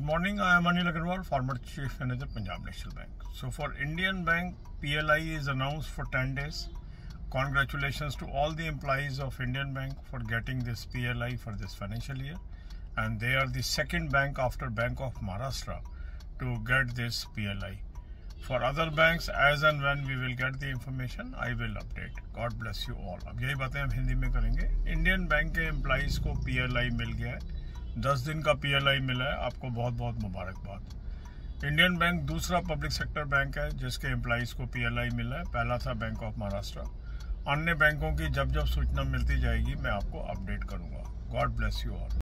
Good morning, I am Anil Aggarwal, former Chief Manager, Punjab National Bank. So for Indian Bank, PLI is announced for 10 days. Congratulations to all the employees of Indian Bank for getting this PLI for this financial year. And they are the second bank after Bank of Maharashtra to get this PLI. For other banks, as and when we will get the information, I will update. God bless you all. अब यही बातें हम हिंदी में करेंगे Indian Bank के employees को P.L.I. मिल गया है दस दिन का पीएलआई मिला है। आपको बहुत बहुत मुबारकबाद। इंडियन बैंक दूसरा पब्लिक सेक्टर बैंक है, जिसके एम्प्लॉइज को पीएलआई मिला है। पहला था बैंक ऑफ़ महाराष्ट्र अन्य बैंकों की जब जब सूचना मिलती जाएगी, मैं आपको अपडेट करूँगा। God bless you all